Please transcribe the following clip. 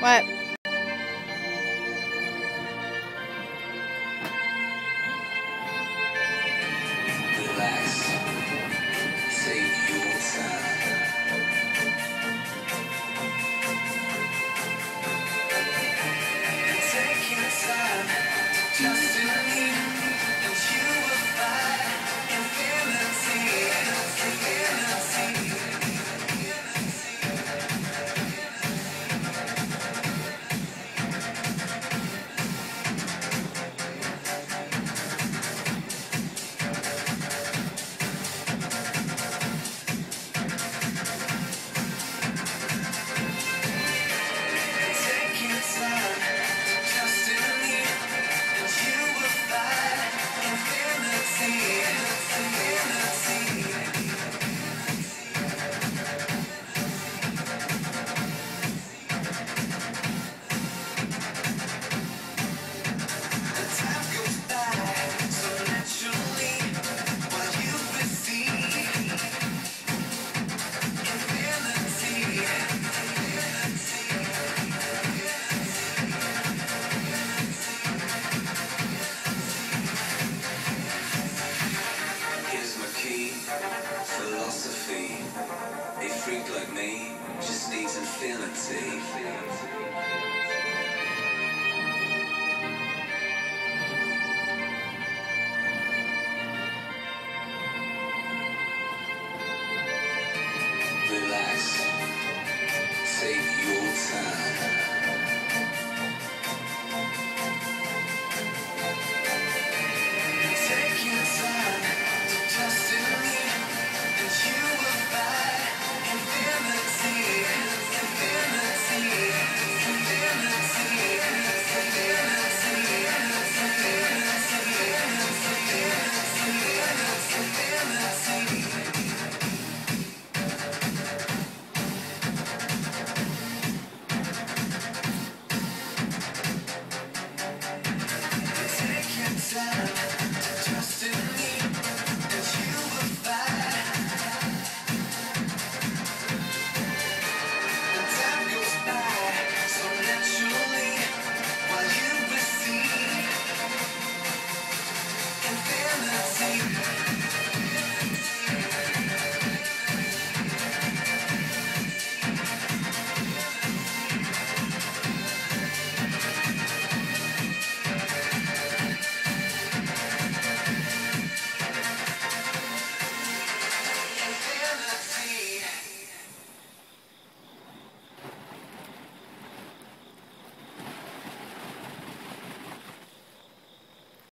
What? freak like me just needs a infinity.